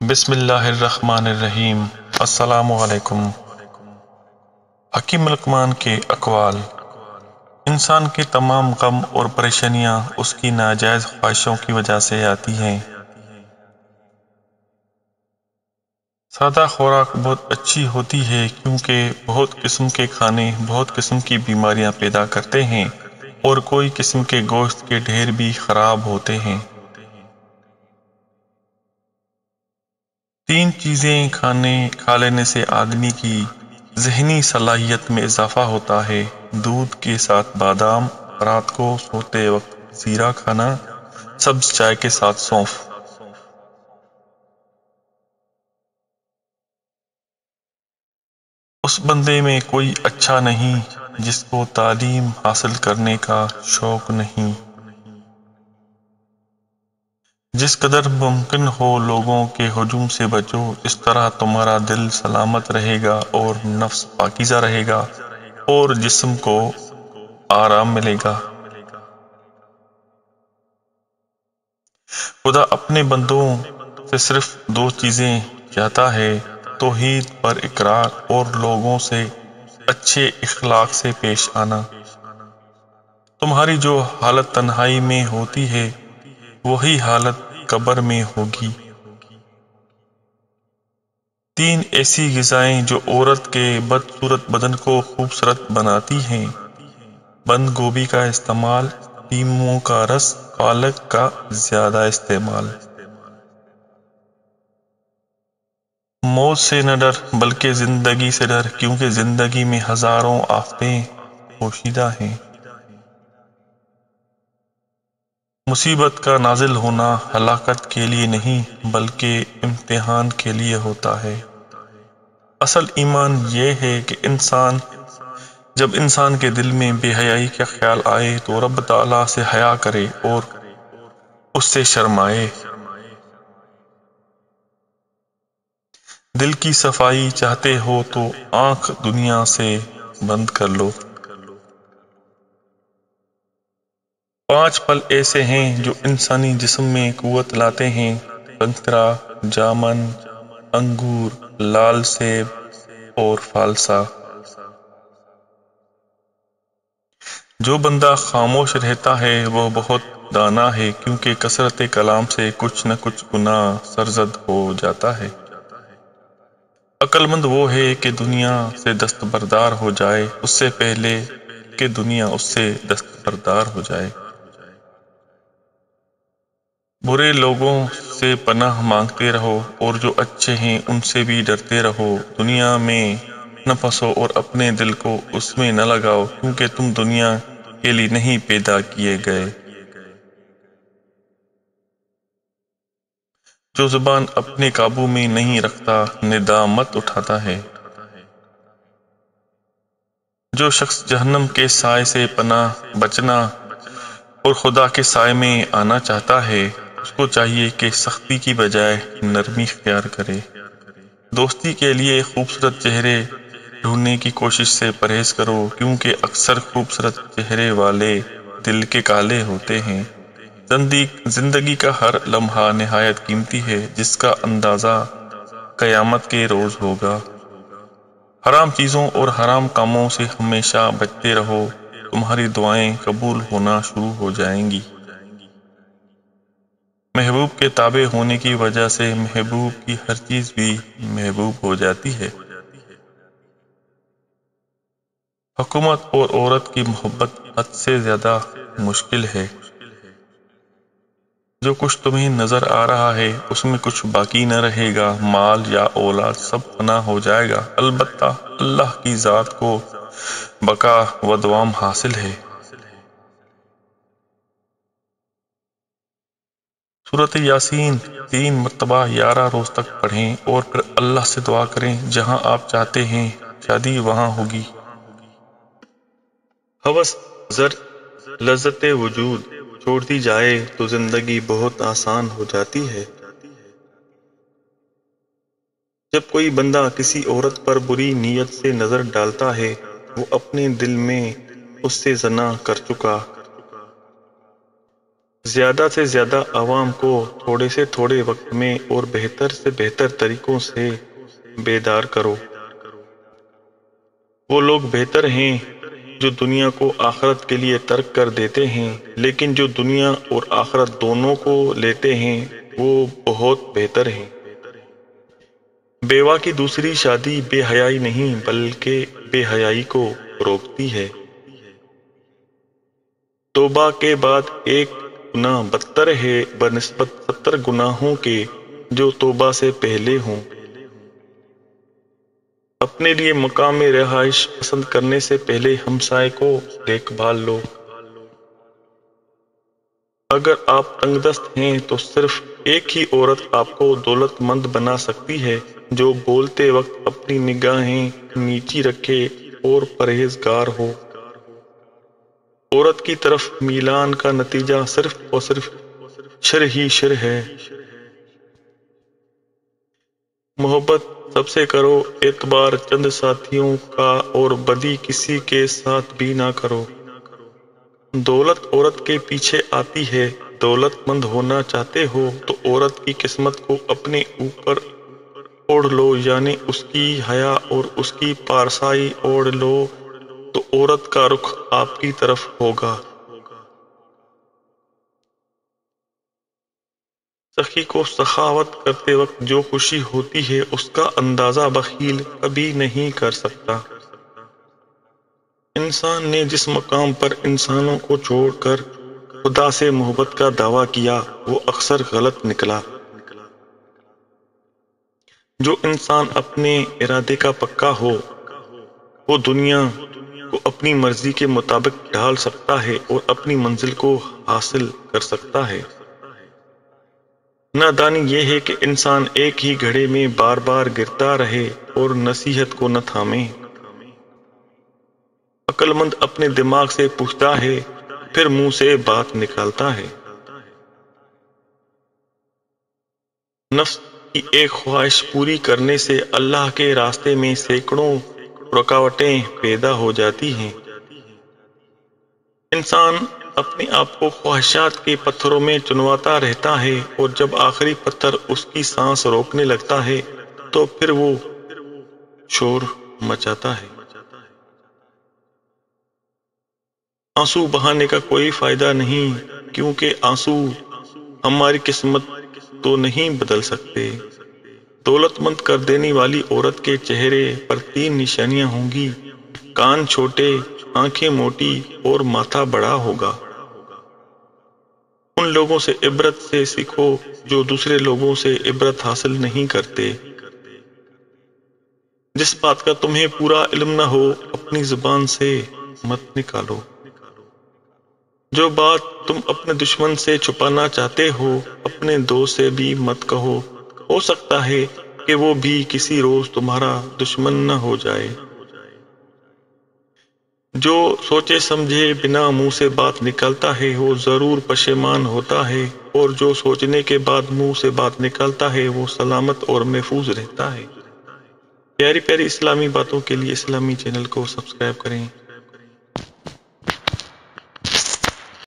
बिस्मिल्लाहिर्रहमानिर्रहीम। अस्सलामुअलैकुम। हकीम लकमान के अकवाल। इंसान के तमाम गम और परेशानियाँ उसकी नाजायज़ ख्वाहिशों की वजह से आती हैं। सादा खुराक बहुत अच्छी होती है क्योंकि बहुत किस्म के खाने, बहुत किस्म की बीमारियाँ पैदा करते हैं और कोई किस्म के गोश्त के ढेर भी ख़राब होते हैं। तीन चीज़ें खाने, खा लेने से आदमी की जहनी सलाहियत में इजाफा होता है। दूध के साथ बादाम, रात को सोते वक्त जीरा खाना, सब्ज चाय के साथ सौंफ। उस बंदे में कोई अच्छा नहीं जिसको तालीम हासिल करने का शौक नहीं। जिस कदर मुमकिन हो लोगों के हजूम से बचो, इस तरह तुम्हारा दिल सलामत रहेगा और नफ्स पाकिजा रहेगा और जिस्म को आराम मिलेगा। खुदा अपने बंदों से सिर्फ़ दो चीज़ें चाहता है, तोहीद पर इकरार और लोगों से अच्छे इखलाक से पेश आना। तुम्हारी जो हालत तन्हाई में होती है, वही हालत कब्र में होगी। तीन ऐसी गज़ाएँ जो औरत के बदसूरत बदन को खूबसूरत बनाती हैं। बंद गोभी का इस्तेमाल, नींबू का रस, पालक का ज़्यादा इस्तेमाल। मौत से न डर, बल्कि ज़िंदगी से डर, क्योंकि ज़िंदगी में हज़ारों आफतें पोशीदा हैं। मुसीबत का नाजिल होना हलाकत के लिए नहीं, बल्कि इम्तिहान के लिए होता है। असल ईमान यह है कि इंसान, जब इंसान के दिल में बेहयाई का ख्याल आए तो रब ताला से हया करे और उससे शर्माए। दिल की सफ़ाई चाहते हो तो आँख दुनिया से बंद कर लो। पाँच फल ऐसे हैं जो इंसानी जिस्म में कुत लाते हैं। संतरा, जामन, अंगूर, लाल सेब और फालसा। जो बंदा खामोश रहता है वह बहुत दाना है, क्योंकि कसरत कलाम से कुछ न कुछ गुना सरजद हो जाता है। अक्लमंद वो है कि दुनिया से दस्तबरदार हो जाए, उससे पहले कि दुनिया उससे दस्तबरदार हो जाए। बुरे लोगों से पनाह मांगते रहो और जो अच्छे हैं उनसे भी डरते रहो। दुनिया में न फंसो और अपने दिल को उसमें न लगाओ, क्योंकि तुम दुनिया के लिए नहीं पैदा किए गए। जो ज़ुबान अपने काबू में नहीं रखता निदामत उठाता है। जो शख्स जहन्नम के साय से पना बचना और खुदा के साय में आना चाहता है उसको चाहिए कि सख्ती की बजाय नरमी इख्तियार करे। दोस्ती के लिए खूबसूरत चेहरे ढूँढने की कोशिश से परहेज करो, क्योंकि अक्सर खूबसूरत चेहरे वाले दिल के काले होते हैं। ज़िंदगी का हर लम्हा नहायत कीमती है, जिसका अंदाज़ा कयामत के रोज़ होगा। हराम चीज़ों और हराम कामों से हमेशा बचते रहो, तुम्हारी दुआएँ कबूल होना शुरू हो जाएँगी। महबूब के ताबे होने की वजह से महबूब की हर चीज़ भी महबूब हो जाती है। हुकूमत और औरत की मोहब्बत हद से ज़्यादा मुश्किल है। जो कुछ तुम्हें नज़र आ रहा है, उसमें कुछ बाकी न रहेगा। माल या औलाद सब फना हो जाएगा। अलबत्ता अल्लाह की ज़ात को बका व दवाम हासिल है। सूरत यासीन तीन मरतबा ग्यारह रोज तक पढ़ें और फिर अल्लाह से दुआ करें, जहाँ आप चाहते हैं, शादी वहाँ होगी। हवस जर लज्जत वजूद छोड़ दी जाए तो ज़िंदगी बहुत आसान हो जाती है। जब कोई बंदा किसी औरत पर बुरी नीयत से नज़र डालता है, वो अपने दिल में उससे जना कर चुका ज़्यादा से ज़्यादा आवाम को थोड़े से थोड़े वक्त में और बेहतर से बेहतर तरीकों से बेदार करो। वो लोग बेहतर हैं जो दुनिया को आखरत के लिए तर्क कर देते हैं, लेकिन जो दुनिया और आखरत दोनों को लेते हैं, वो बहुत बेहतर हैं। बेवा की दूसरी शादी बेहयाई नहीं, बल्कि बेहयाई को रोकती है। तोबा के बाद एक गुनाह बदतर है, बनस्बत सत्तर गुनाहों के, जो तोबा से पहले हों। अपने लिए मकाम रिहाइश पसंद करने से पहले हमसाए को देखभाल लो। अगर आप तंगदस्त हैं तो सिर्फ़ एक ही औरत आपको दौलतमंद बना सकती है, जो बोलते वक्त अपनी निगाहें नीची रखे और परहेजगार हो। औरत की तरफ़ मिलान का नतीजा सिर्फ़ और सिर्फ़ शर ही शर है। मोहब्बत सबसे करो एतबार चंद साथियों का और बदी किसी के साथ भी ना करो। दौलत औरत के पीछे आती है, दौलतमंद होना चाहते हो तो औरत की किस्मत को अपने ऊपर ओढ़ लो, यानी उसकी हया और उसकी पारसाई ओढ़ लो। तो औरत का रुख आपकी तरफ़ होगा। सखी को सखावत करते वक्त जो खुशी होती है, उसका अंदाज़ा बखील कभी नहीं कर सकता। इंसान ने जिस मकाम पर इंसानों को छोड़कर खुदा से मोहब्बत का दावा किया, वो अक्सर गलत निकला। जो इंसान अपने इरादे का पक्का हो, वो दुनिया को अपनी मर्ज़ी के मुताबिक ढाल सकता है और अपनी मंजिल को हासिल कर सकता है। नादानी यह है कि इंसान एक ही घड़े में बार बार गिरता रहे और नसीहत को न थामे। अक्लमंद अपने दिमाग से पूछता है, फिर मुँह से बात निकालता है। नफ्स की एक ख्वाहिश पूरी करने से अल्लाह के रास्ते में सैकड़ों रुकावटें पैदा हो जाती हैं। इंसान अपने आप को ख्वाहिशात के पत्थरों में चुनवाता रहता है और जब आखिरी पत्थर उसकी सांस रोकने लगता है तो फिर वो शोर मचाता है। आँसू बहाने का कोई फ़ायदा नहीं, क्योंकि आँसू हमारी किस्मत तो नहीं बदल सकते। दौलतमंद कर देने वाली औरत के चेहरे पर तीन निशानियाँ होंगी। कान छोटे, आँखें मोटी और माथा बड़ा होगा। उन लोगों से इबरत से सीखो जो दूसरे लोगों से इबरत हासिल नहीं करते। जिस बात का तुम्हें पूरा इल्म न हो, अपनी ज़ुबान से मत निकालो। जो बात तुम अपने दुश्मन से छुपाना चाहते हो, अपने दोस्त से भी मत कहो। हो सकता है कि वो भी किसी रोज तुम्हारा दुश्मन न हो जाए। जो सोचे समझे बिना मुँह से बात निकलता है, वो ज़रूर पशेमान होता है, और जो सोचने के बाद मुँह से बात निकलता है, वो सलामत और महफूज रहता है। प्यारी प्यारी इस्लामी बातों के लिए इस्लामी चैनल को सब्सक्राइब करें।